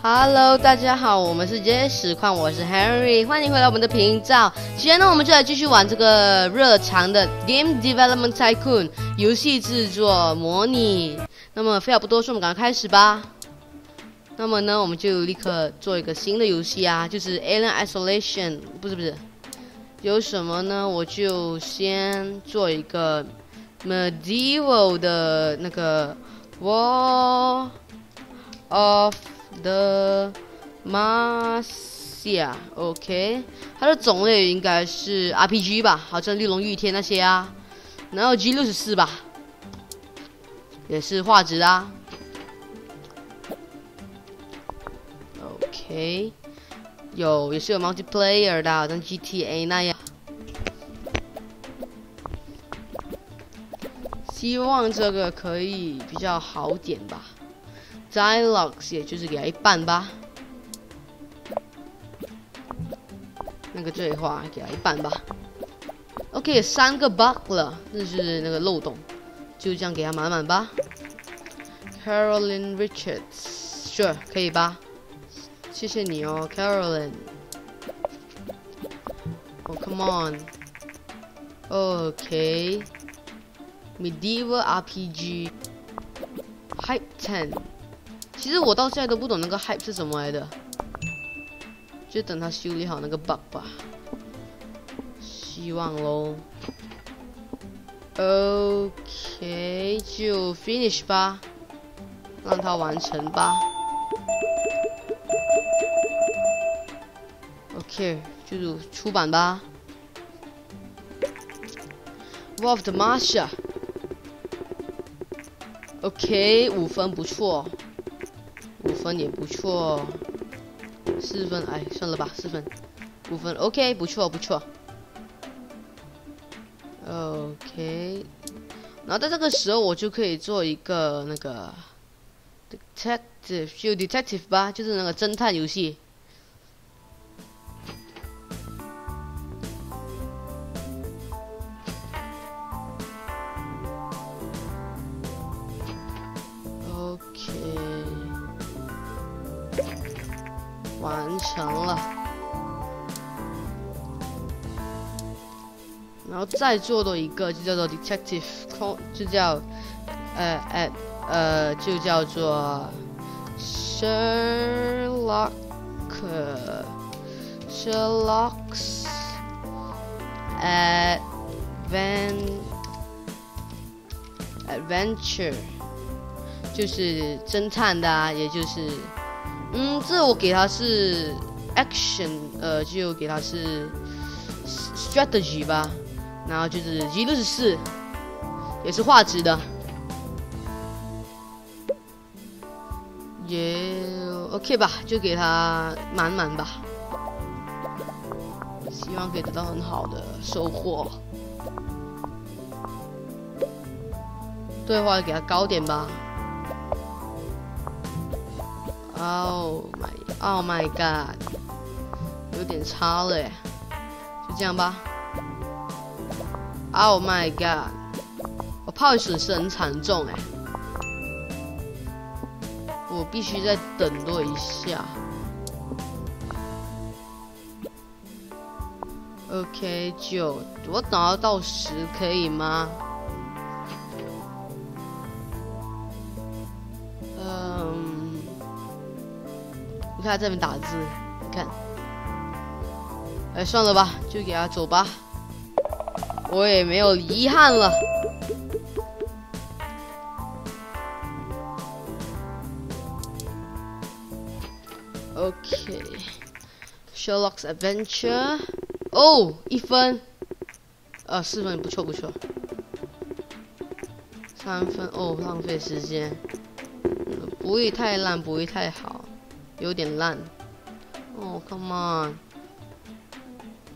Hello，大家好，我们是街实况，我是 Henry，欢迎回来我们的频道。今天呢，我们就来继续玩这个热肠的 Game Development Tycoon 游戏制作模拟。那么废话不多说，我们赶快开始吧。那么呢，我们就立刻做一个新的游戏啊，就是 Alien Isolation，不是不是，有什么呢？我就先做一个 Medieval 的那个 War of The Marcia，OK，它的种类应该是 RPG 吧，好像《绿龙御天》那些啊，然后 G 六十四吧，也是画质啊，OK，有也是有 multiplayer 的，像 GTA 那样，希望这个可以比较好点吧。Dialogs 也就是给他一半吧，那个对话给他一半吧。OK，三个 bug 了，这是那个漏洞，就这样给他满满吧。Caroline Richards，Sure，可以吧？谢谢你哦，Caroline。Oh come on。OK，Medieval RPG。Hype Ten。其实我到现在都不懂那个 hype 是什么来的，就等他修理好那个 bug 吧，希望喽。OK，就 finish 吧，让他完成吧。OK，就出版吧。War of the Marsha，。OK，五分不错。五分也不错，四分哎，算了吧，四分，五分 OK，不错不错，OK，然后在这个时候我就可以做一个那个 detective，就 detective 吧，就是那个侦探游戏。完成了，然后再做多一个，就叫做 detective，就叫，呃，呃，呃，就叫做 Sherlock，Sherlock's adventure，就是侦探的，也就是。嗯，这我给他是 action，呃，就给他是 strategy 吧，然后就是一六十四，也是画质的，也 OK 吧，就给他满满吧，希望可以得到很好的收获。对话给他高点吧。Oh my, oh my god，有点差了耶，就这样吧。Oh my god，我炮损失很惨重哎，我必须再等多一下。OK，九，我等到到十可以吗？你看这边打字，你看，哎，算了吧，就给他走吧，我也没有遗憾了。OK，Sherlock's Adventure，哦，一分，呃，四分，不错不错，三分，哦，浪费时间，不会太烂，不会太好。有点烂，哦，Come on，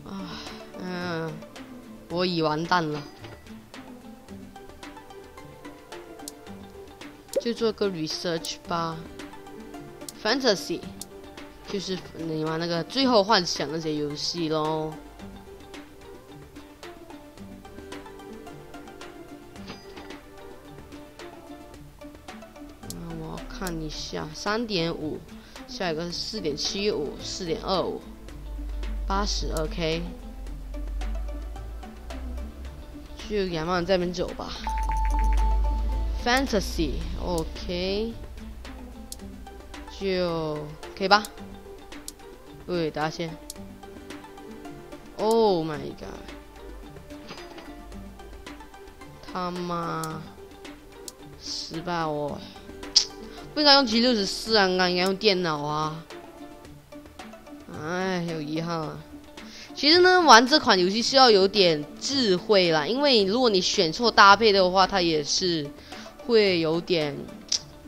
啊，嗯，我已完蛋了，就做个 research 吧，fantasy，就是你玩那个最后幻想那些游戏喽。我看一下，三点五。下一个是四点七五，四点二五，八十二 K，就慢慢这边走吧。Fantasy，OK，就可以吧？对，大家先。Oh my god！他妈，失败哦！不应该用 G 六十四啊，应该用电脑啊。哎，有遗憾啊。其实呢，玩这款游戏是要有点智慧啦，因为如果你选错搭配的话，它也是会有点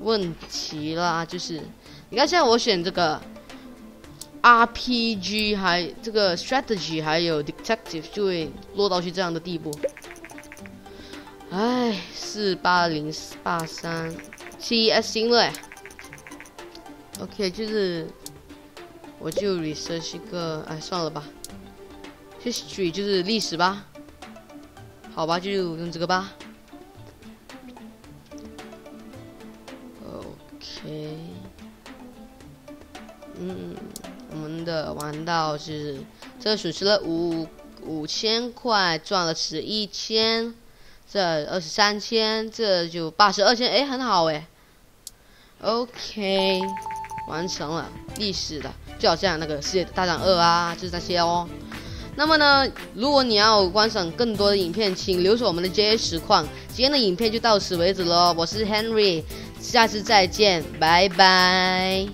问题啦。就是你看，现在我选这个 RPG，还这个 Strategy，还有 Detective，就会落到去这样的地步。哎，四八零八三七 S 行了。OK，就是我就 research 一个，哎，算了吧。History 就是历史吧。好吧，就用这个吧。OK，嗯，我们的玩到是这损失了五五千块，赚了十一千。这二十三千，这就八十二千，哎，很好哎。OK，完成了历史的，就好像那个世界大战二啊，就是那些哦。那么呢，如果你要观赏更多的影片，请留守我们的 J 实况。今天的影片就到此为止了，我是 Henry，下次再见，拜拜。